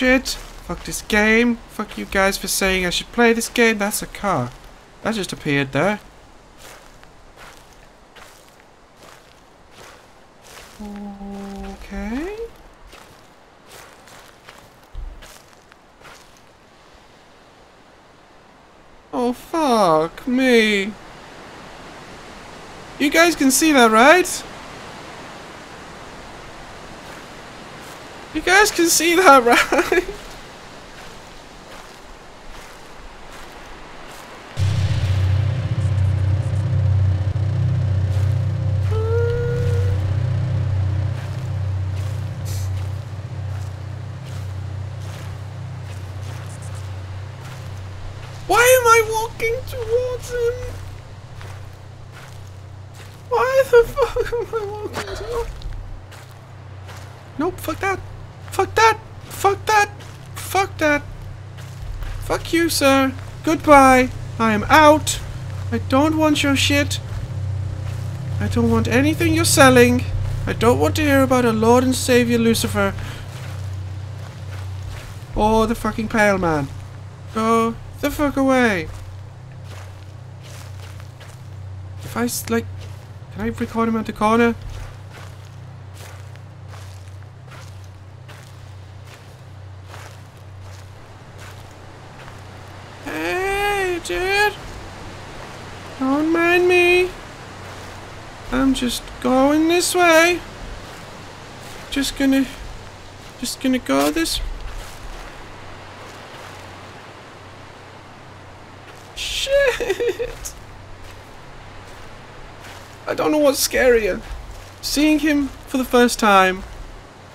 shit. Fuck this game. Fuck you guys for saying I should play this game. That's a car. That just appeared there. Okay. Oh, fuck me. You guys can see that, right? You guys can see that, right? Fuck that. Fuck that. Fuck that. Fuck you, sir. Goodbye. I am out. I don't want your shit. I don't want anything you're selling. I don't want to hear about our Lord and Savior Lucifer. Or the fucking Pale Man. Go the fuck away. If I, like... Can I record him at the corner? Hey, dude. Don't mind me. I'm just going this way. Just gonna... Just gonna go this... Shit! I don't know what's scarier. Seeing him for the first time,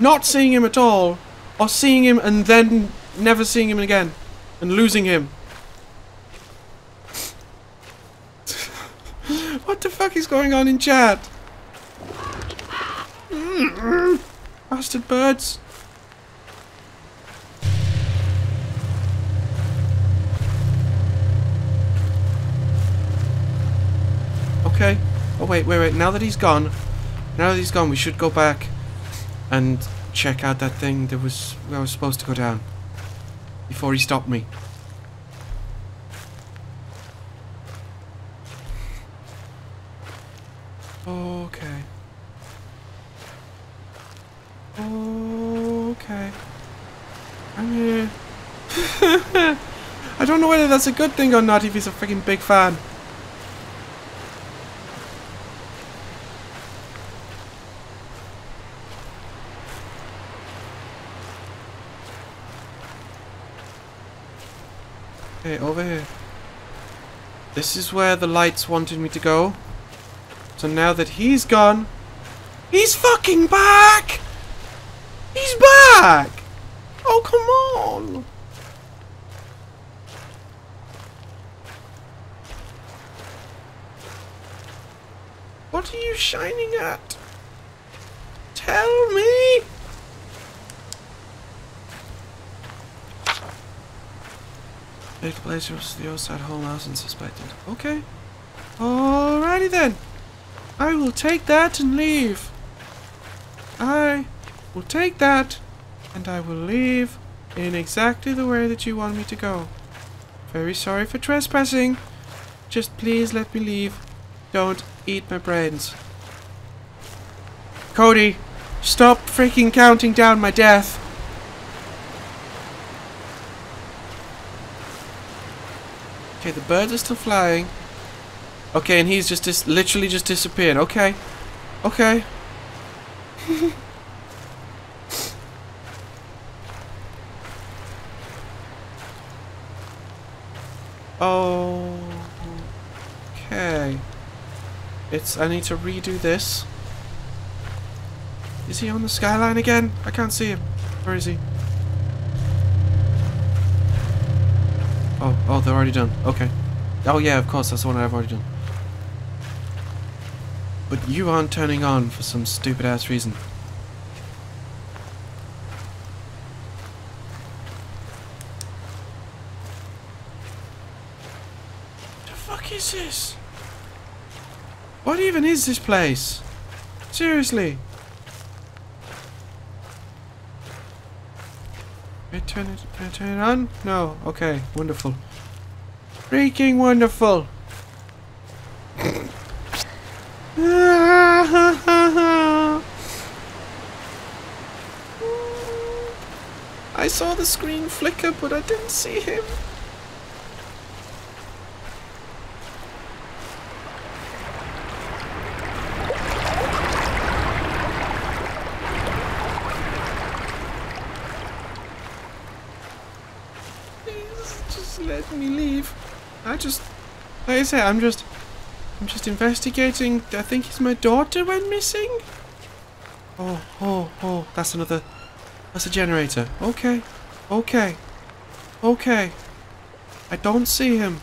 not seeing him at all, or seeing him and then never seeing him again, and losing him. What the fuck is going on in chat? Bastard birds. Okay. Oh wait, wait, wait. Now that he's gone, now that he's gone, we should go back and check out that thing that was where I was supposed to go down before he stopped me. Okay. Okay. I'm here. I don't know whether that's a good thing or not if he's a freaking big fan. Okay, over here. This is where the lights wanted me to go. So now that he's gone, he's fucking back! He's back! Oh, come on! What are you shining at? Tell me! Big blazer was the outside home house and suspected. Okay. Alrighty then. I will take that and leave. I will take that and I will leave in exactly the way that you want me to go. Very sorry for trespassing. Just please let me leave. Don't eat my brains. Cody, stop freaking counting down my death. Okay, the birds are still flying. Okay, and he's just dis literally just disappearing. Okay. Okay. okay. Oh. I need to redo this. Is he on the skyline again? I can't see him. Where is he? Oh, oh, they're already done. Okay. Oh yeah, of course, that's the one I've already done. But you aren't turning on for some stupid ass reason. The fuck is this? What even is this place? Seriously. Wait, turn it? Can I turn it on? No. Okay. Wonderful. Freaking wonderful. I saw the screen flicker, but I didn't see him. Please, just let me leave. I just, like I say, I'm just, I'm just investigating. I think it's my daughter went missing. Oh, oh, oh, that's another, that's a generator. Okay, okay, okay. I don't see him.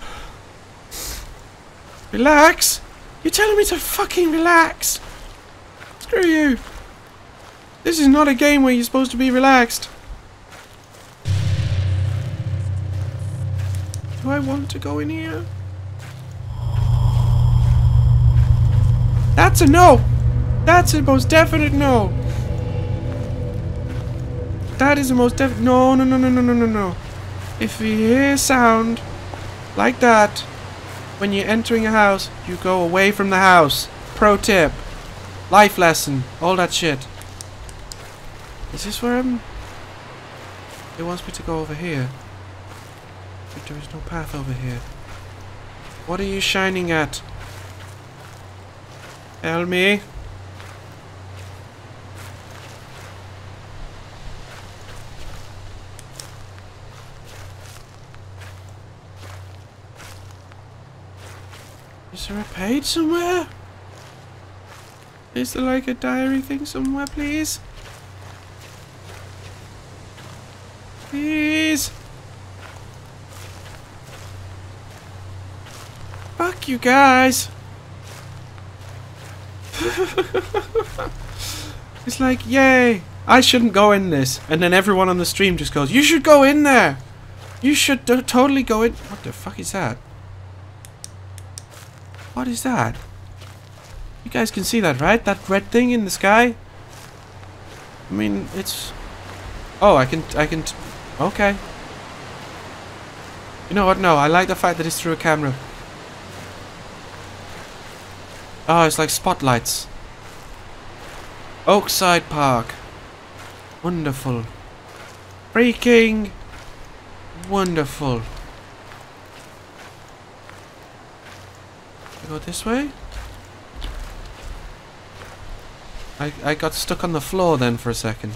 Relax! You're telling me to fucking relax! Screw you! This is not a game where you're supposed to be relaxed. Do I want to go in here? That's a no! That's a most definite no! That is the most definite- No, no, no, no, no, no, no, no. If you hear sound like that when you're entering a house, you go away from the house. Pro tip. Life lesson. All that shit. Is this where I'm... It wants me to go over here. But there is no path over here. What are you shining at? Tell me. Is there a page somewhere? Is there like a diary thing somewhere, please? Please. You guys. it's like, yay, I shouldn't go in this. And then everyone on the stream just goes, you should go in there. You should totally go in. What the fuck is that? What is that? You guys can see that, right? That red thing in the sky? I mean, it's... Oh, I can... I can... Okay. You know what? No, I like the fact that it's through a camera. Oh, it's like spotlights. Oakside Park. Wonderful. Freaking wonderful. I go this way? I, I got stuck on the floor then for a second.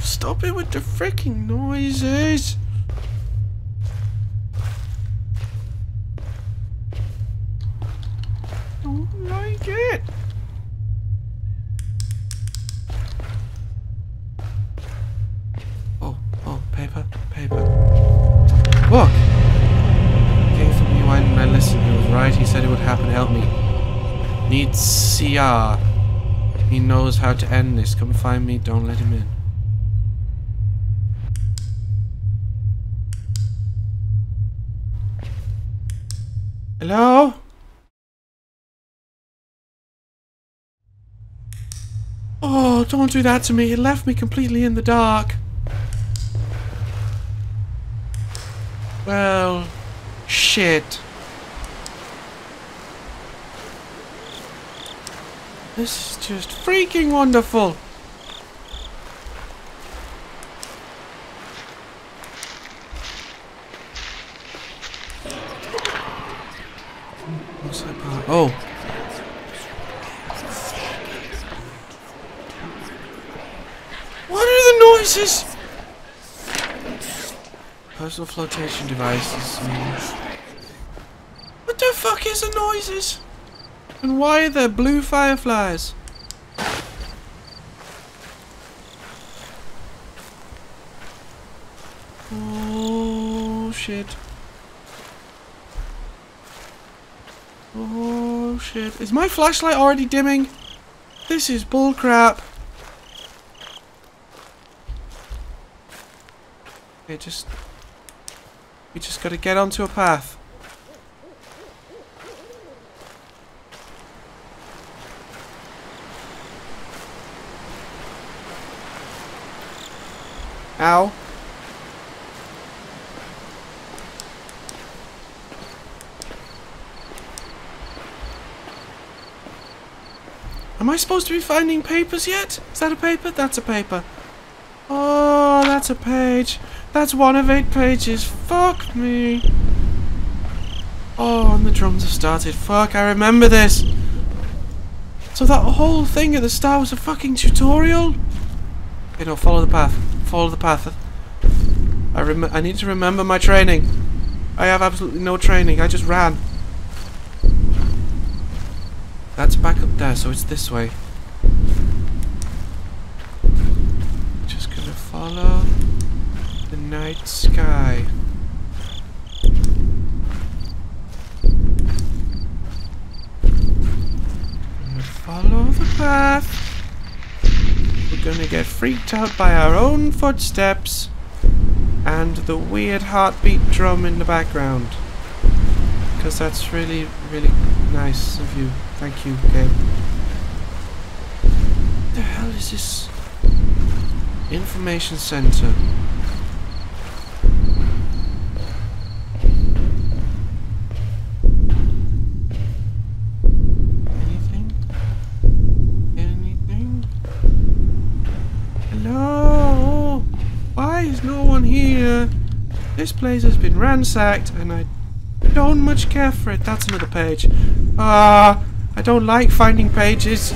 Stop it with the freaking noises! Said it would happen. Help me. CR. He knows how to end this. Come find me. Don't let him in. Hello? Oh, don't do that to me. It left me completely in the dark. Well, shit. This is just freaking wonderful. What's that part? Oh. What are the noises? Personal flotation devices. What the fuck is the noises? And why are there blue fireflies? Oh shit. Oh shit. Is my flashlight already dimming? This is bullcrap. Okay, just... We just gotta get onto a path. Ow. Am I supposed to be finding papers yet? Is that a paper? That's a paper. Oh, that's a page. That's one of eight pages. Fuck me. Oh, and the drums have started. Fuck, I remember this. So that whole thing at the start was a fucking tutorial? Okay, no, follow the path. Follow the path. I rem I need to remember my training. I have absolutely no training. I just ran. That's back up there, so it's this way. Just gonna follow the night sky. Follow the path. Gonna get freaked out by our own footsteps and the weird heartbeat drum in the background. Because that's really, really nice of you. Thank you. What the hell is this? Information center. Anything? Anything? Hello? Why is no one here? This place has been ransacked and I don't much care for it. That's another page. Ah, I don't like finding pages.